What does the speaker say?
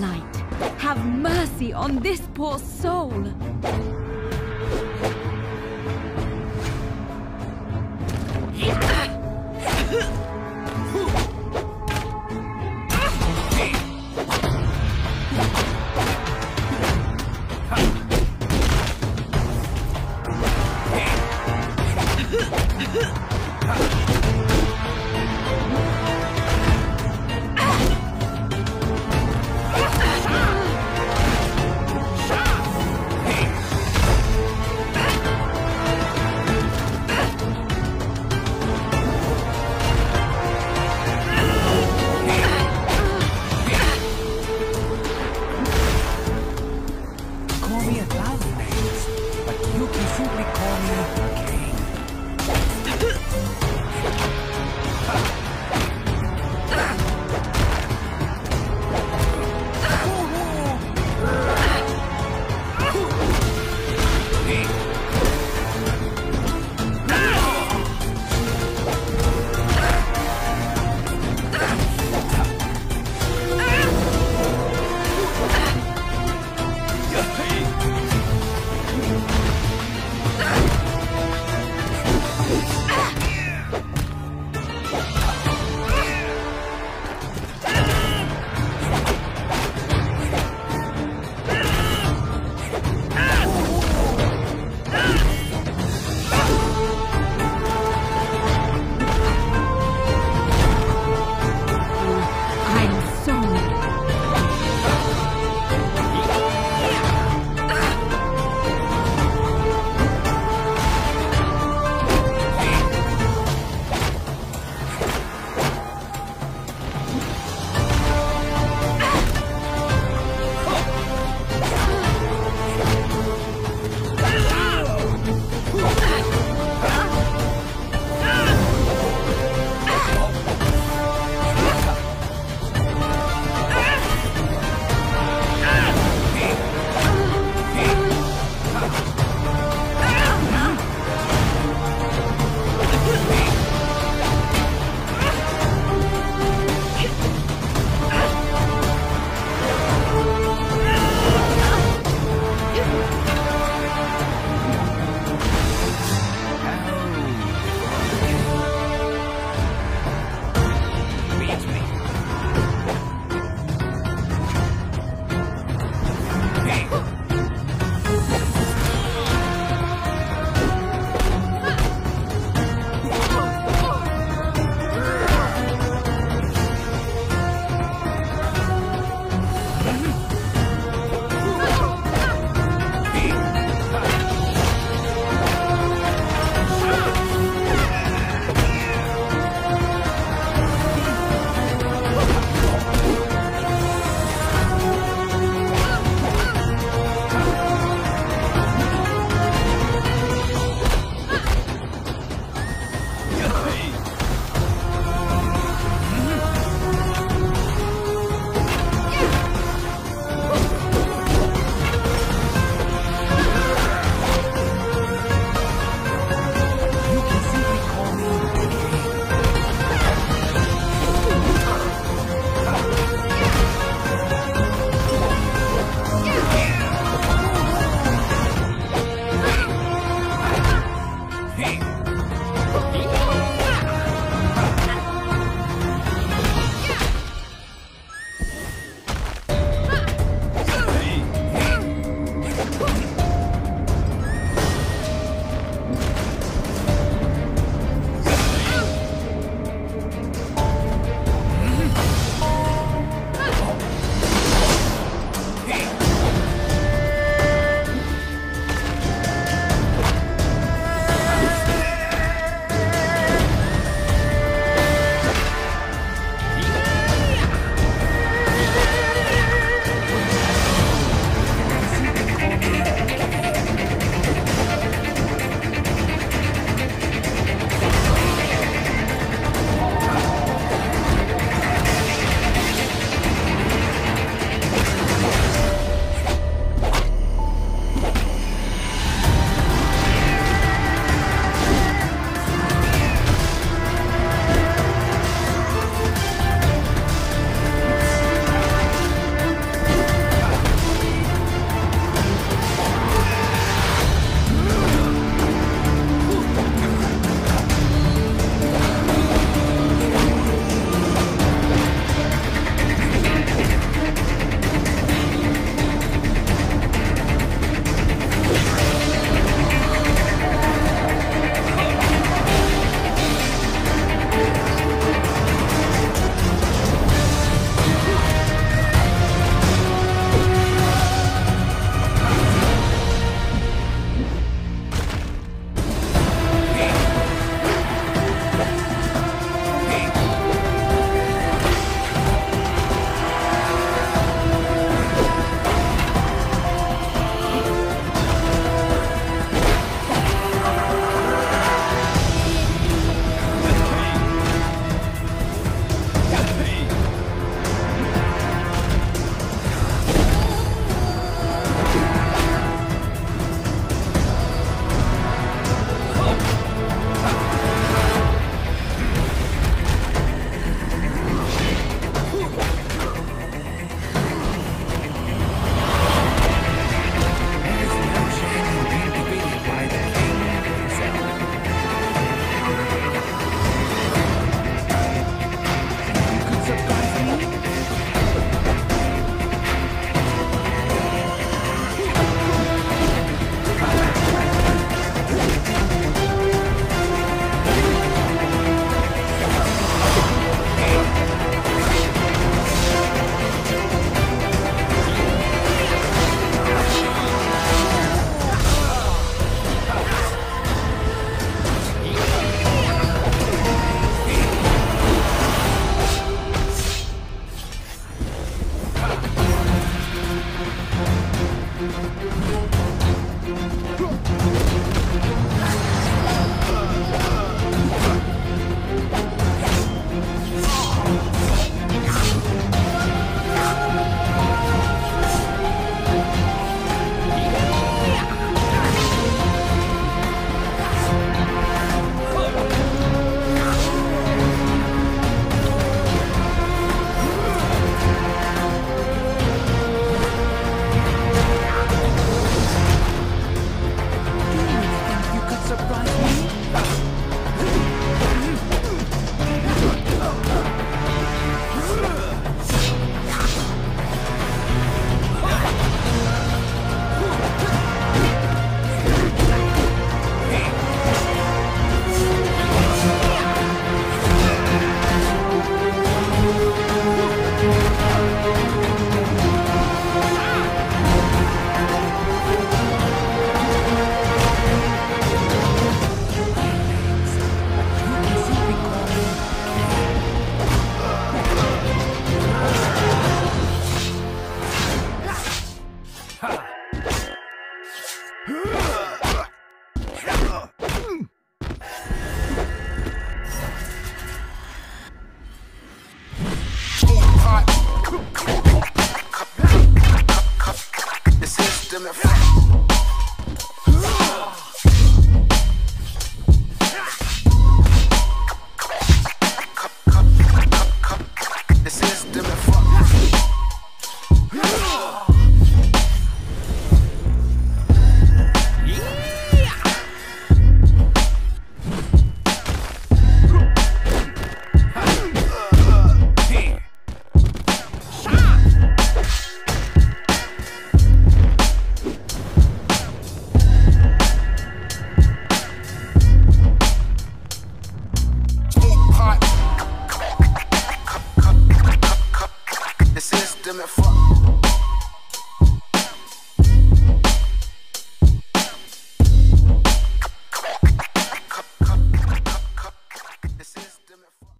light, have mercy on this poor soul. call me a thousand names, but you can simply call me a king. Go! Damn it.